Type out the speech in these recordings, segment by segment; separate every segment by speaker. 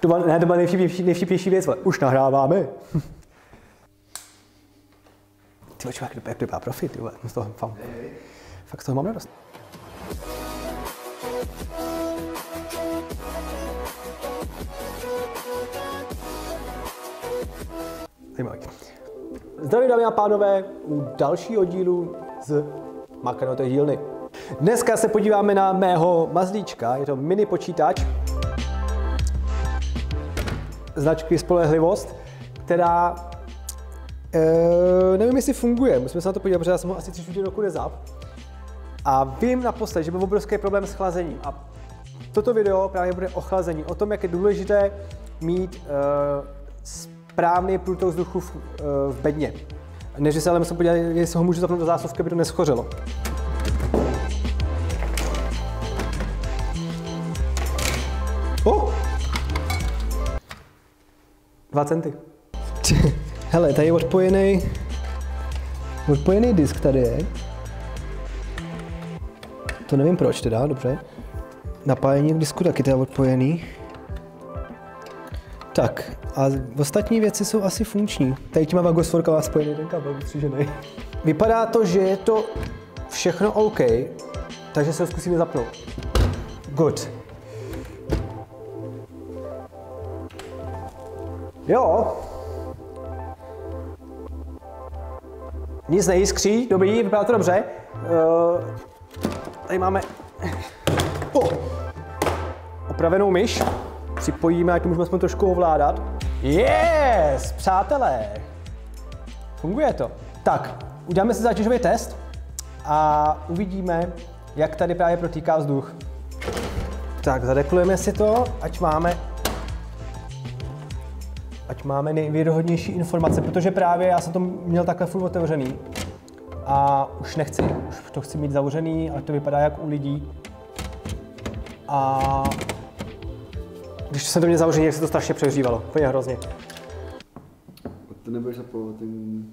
Speaker 1: To byla, ne, to byla nejvtipnější, nejvtipnější věc, ale už nahráváme. Ty člověk, jak, jak vypadá profit, ty vole, z toho, fakt, fakt z toho mám radost. Zajímavý. Zdravím dámy a pánové u dalšího dílu z Makanoté dílny. Dneska se podíváme na mého Mazdíčka, je to mini počítač značky Spolehlivost, která e, nevím, jestli funguje, musíme se na to podívat, protože já jsem ho asi tři čtvrtě roku nezap. A vím naposled, že byl obrovský problém s chlazením. A toto video právě bude o chlazení, o tom, jak je důležité mít e, správný průtok vzduchu v, e, v bedně. Než se ale musím podívat, jestli ho můžu zapnout do zásuvky, aby to neschořelo. 2 centy. Hele, tady je odpojený, odpojený disk tady je. To nevím proč teda, dobře. Napájení v disku taky teda odpojený. Tak, a ostatní věci jsou asi funkční. Tady tím má vagosforka spojený ten kabel vystřížený. Vypadá to, že je to všechno OK, takže se ho zkusíme zapnout. Good. Jo. Nic nejiskří, dobrý, vypadá to dobře. Uh, tady máme oh, opravenou myš. Připojíme, ať můžeme aspoň trošku ovládat. Yes, přátelé. Funguje to. Tak, uděláme si zátěžový test a uvidíme, jak tady právě protýká vzduch. Tak, zadeklujeme si to, ať máme ať máme nejvěrohodnější informace, protože právě já jsem to měl takhle furt otevřený a už nechci, už to chci mít zavřený, ale to vypadá jak u lidí. A když jsem to měl zavřený, jak se to strašně přehřívalo, úplně hrozně.
Speaker 2: Ty nebudeš zapojovat ten...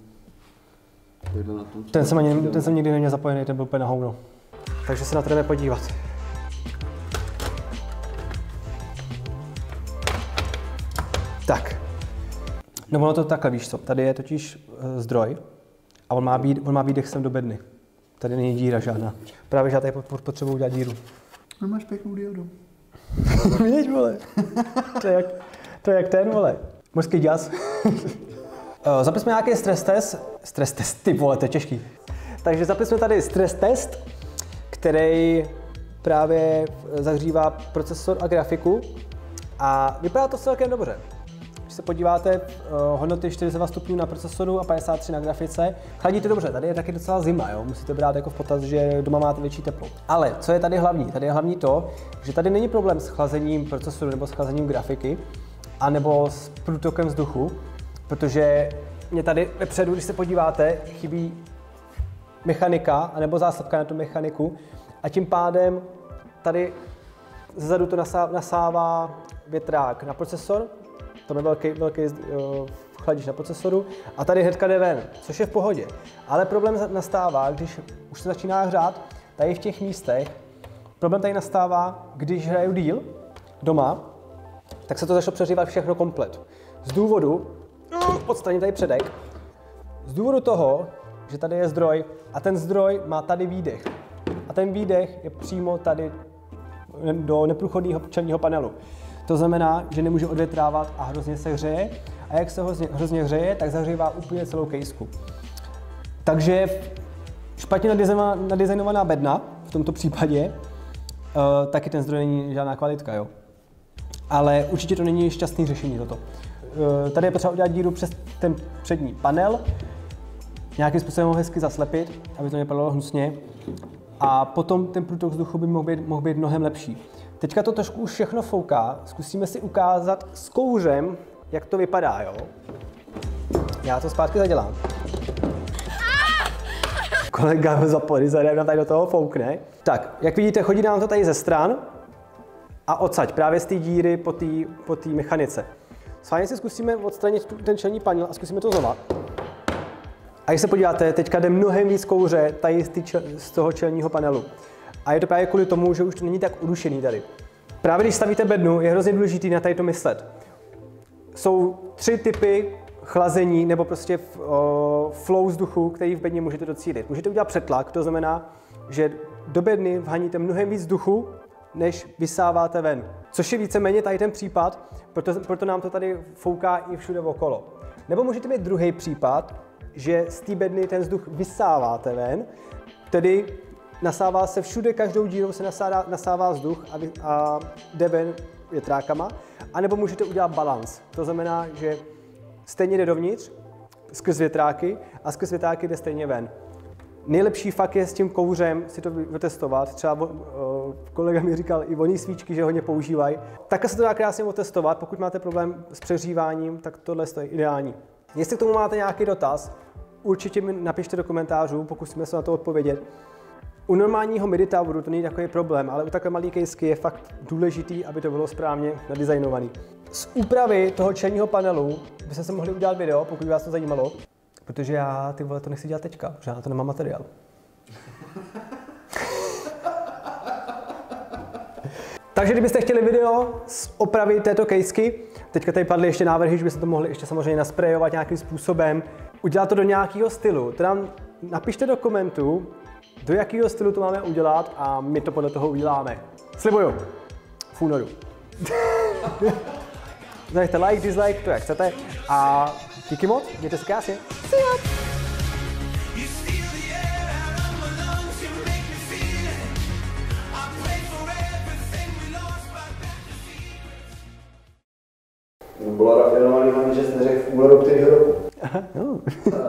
Speaker 2: Na tom,
Speaker 1: Ten jsem, ani, ten jsem nikdy neměl zapojený, ten byl úplně na hovno. Takže se na to jdeme podívat. No ono to takhle, víš co, tady je totiž uh, zdroj a on má, být, on má výdech sem do bedny. Tady není díra žádná. Právě, že já tady pot- potřebuji udělat díru.
Speaker 2: No máš pěknou diodu.
Speaker 1: Víš, vole. To je jak, to je jak ten, vole. Mořský děs. Eh, Zapli jsme nějaký stres test. Stres test, ty vole, to je těžký. Takže zapli jsme tady stres test, který právě zahřívá procesor a grafiku. A vypadá to celkem dobře. Se podíváte, eh, hodnoty 42 stupňů na procesoru a 53 na grafice, chladí to dobře. Tady je taky docela zima, jo? musíte brát jako v potaz, že doma máte větší teplo. Ale co je tady hlavní? Tady je hlavní to, že tady není problém s chlazením procesoru nebo s chlazením grafiky, anebo s průtokem vzduchu, protože mě tady vepředu, když se podíváte, chybí mechanika, anebo zásobka na tu mechaniku a tím pádem tady zezadu to nasá- nasává větrák na procesor, tam je velký, velký uh, chladič na procesoru a tady hnedka jde ven, což je v pohodě. Ale problém nastává, když už se začíná hřát, tady v těch místech, problém tady nastává, když hraju díl doma, tak se to začalo přeřívat všechno komplet. Z důvodu, odstranit tady předek, z důvodu toho, že tady je zdroj a ten zdroj má tady výdech. A ten výdech je přímo tady do neprůchodného čelního panelu. To znamená, že nemůže odvětrávat a hrozně se hřeje. A jak se hrozně, hrozně hřeje, tak zahřívá úplně celou kejsku. Takže špatně nadizajnovaná, bedna v tomto případě, uh, taky ten zdroj není žádná kvalitka, jo. Ale určitě to není šťastný řešení toto. Uh, tady je potřeba udělat díru přes ten přední panel, nějakým způsobem ho hezky zaslepit, aby to nepadalo hnusně. A potom ten průtok vzduchu by mohl být, mohl být mnohem lepší. Teďka to trošku všechno fouká. Zkusíme si ukázat s kouřem, jak to vypadá, jo? Já to zpátky zadělám. Kolega ho zapojil, zadem nám tady do toho foukne. Tak, jak vidíte, chodí nám to tady ze stran a odsaď, právě z té díry po té po té mechanice. Schválně si zkusíme odstranit ten čelní panel a zkusíme to znova. A když se podíváte, teďka jde mnohem víc kouře tady z, tý čel, z toho čelního panelu. A je to právě kvůli tomu, že už to není tak udušený tady. právě když stavíte bednu, je hrozně důležitý na tady to myslet. Jsou tři typy chlazení nebo prostě o, flow vzduchu, který v bedně můžete docílit. Můžete udělat přetlak, to znamená, že do bedny vhaníte mnohem víc vzduchu, než vysáváte ven. Což je víceméně tady ten případ, proto, proto nám to tady fouká i všude okolo. Nebo můžete mít druhý případ, že z té bedny ten vzduch vysáváte ven, tedy nasává se všude, každou dírou se nasává, nasává vzduch a, vy, a jde ven větrákama. A nebo můžete udělat balans. To znamená, že stejně jde dovnitř, skrz větráky a skrz větráky jde stejně ven. Nejlepší fakt je s tím kouřem si to vytestovat. Třeba uh, kolega mi říkal i voní svíčky, že hodně používají. Takhle se to dá krásně otestovat. Pokud máte problém s přeříváním, tak tohle je ideální. Jestli k tomu máte nějaký dotaz, určitě mi napište do komentářů, pokusíme se na to odpovědět. U normálního meditavoru to není takový problém, ale u takové malé kejsky je fakt důležitý, aby to bylo správně nadizajnované. Z úpravy toho čelního panelu by se mohli udělat video, pokud vás to zajímalo, protože já ty vole to nechci dělat teďka, protože já na to nemám materiál. Takže kdybyste chtěli video z opravy této kejsky, teďka tady padly ještě návrhy, že byste to mohli ještě samozřejmě nasprejovat nějakým způsobem, udělat to do nějakého stylu. Teda napište do komentu, do jakého stylu to máme udělat a my to podle toho uděláme. Slibuju. V únoru. Zanechte like, dislike, to jak chcete. A díky moc, mějte se krásně.
Speaker 2: Byla rafinovaný že jsi neřekl v únoru kterého roku.
Speaker 1: Aha, no.